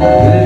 Yeah.